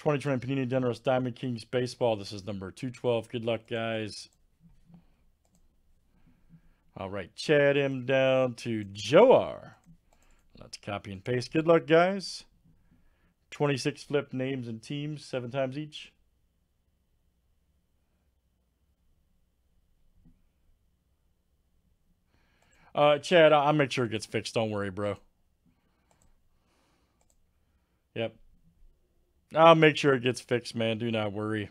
2020 Panini Donruss Diamond Kings Baseball. This is number 212. Good luck, guys. All right, Chad M down to Joe R. Let's copy and paste. Good luck, guys. 26 flip names and teams, seven times each. Uh, Chad, I'll make sure it gets fixed. Don't worry, bro. Yep. I'll make sure it gets fixed, man. Do not worry.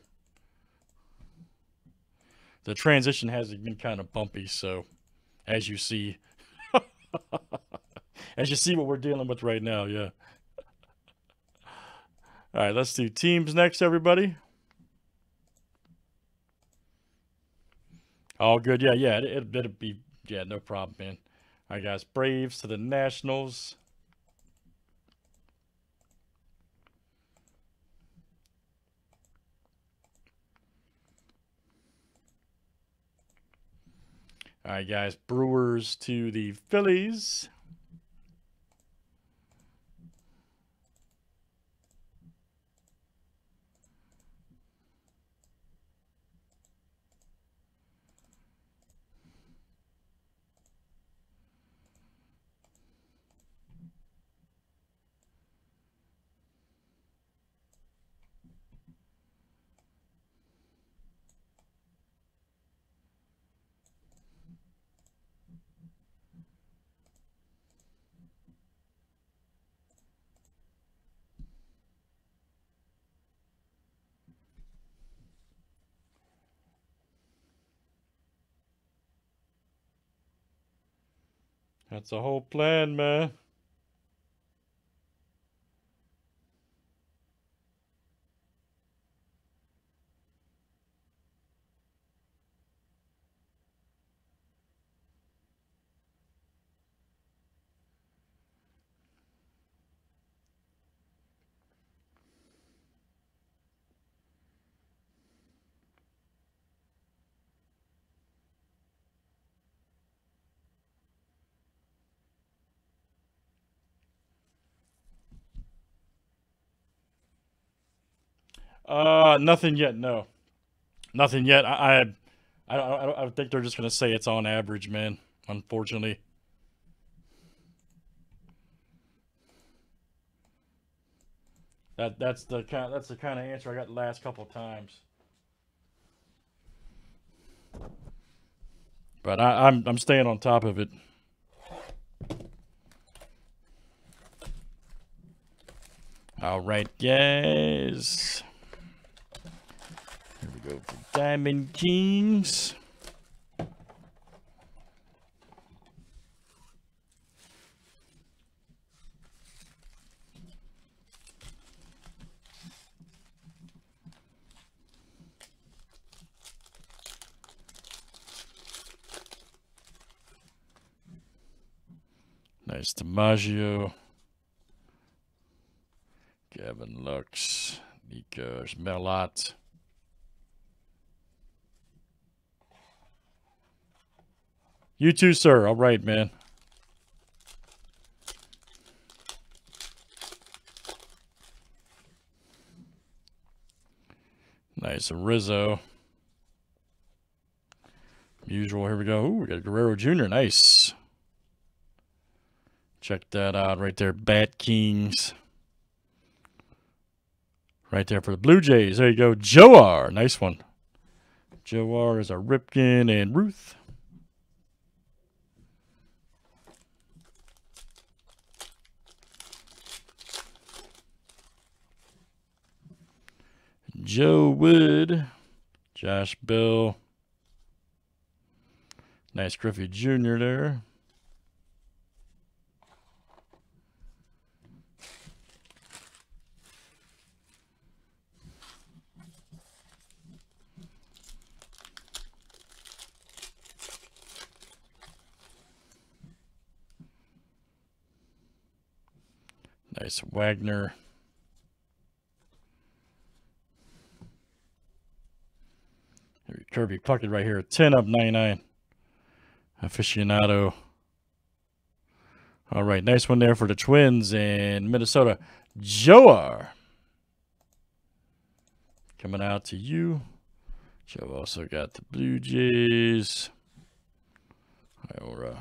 The transition has been kind of bumpy, so as you see, as you see what we're dealing with right now, yeah. All right, let's do teams next, everybody. All good, yeah, yeah. It, it, it'll be yeah, no problem, man. All right, guys. Braves to the Nationals. All right, guys. Brewers to the Phillies. That's the whole plan, man. Uh, nothing yet. No, nothing yet. I, I, I, I think they're just gonna say it's on average, man. Unfortunately. That that's the kind that's the kind of answer I got the last couple of times. But I, I'm I'm staying on top of it. All right, guys go for Diamond Kings. Nice DiMaggio. Gavin Lux. Nico Merlot. You too, sir. All right, man. Nice. Rizzo. Usual. Here we go. Ooh, we got Guerrero Jr. Nice. Check that out right there. Bat Kings. Right there for the Blue Jays. There you go. Joe R. Nice one. Joe R is a Ripken and Ruth. Joe Wood, Josh Bell, nice Griffey Jr. there. Nice Wagner. Kirby Puckett right here. 10 of 99. Aficionado. All right, nice one there for the Twins in Minnesota. Joe R. coming out to you. Joe also got the Blue Jays. Iora.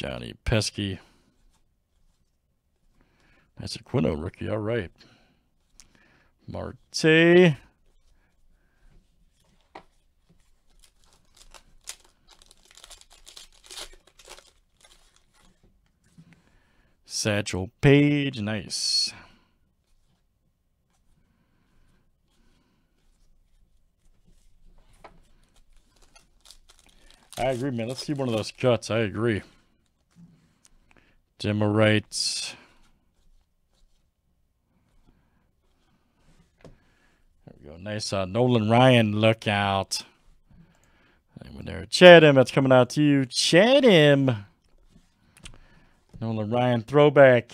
Johnny Pesky. That's Aquino rookie. All right. Marte. Satchel Paige. Nice. I agree, man. Let's see one of those cuts. I agree. Demerites. There we go. Nice uh, Nolan Ryan lookout. And there, Chad M, that's coming out to you. Chad M. Nolan Ryan throwback.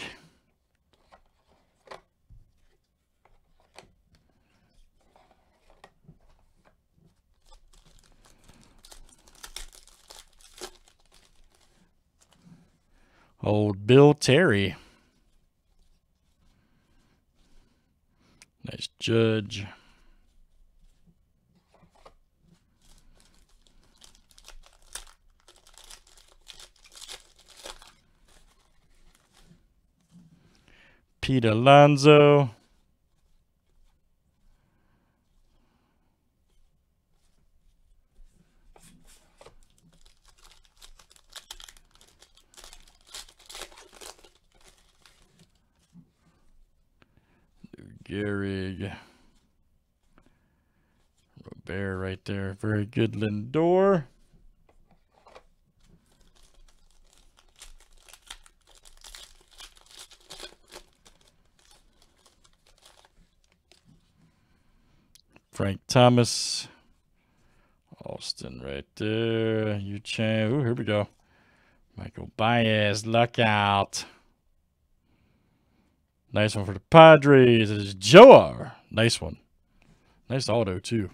Old Bill Terry. Nice judge. Pete Alonso. Gehrig. Robert right there. Very good Lindor. Frank Thomas. Austin right there. Yu Chang. Ooh, here we go. Michel Baez. Luck out. Nice one for the Padres. It is Joe R. Nice one. Nice auto, too.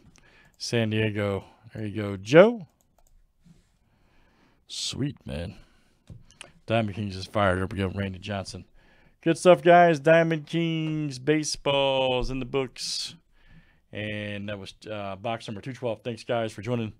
San Diego. There you go, Joe. Sweet, man. Diamond Kings is fired up. Got Randy Johnson. Good stuff, guys. Diamond Kings baseballs in the books. And that was uh, box number 212. Thanks, guys, for joining.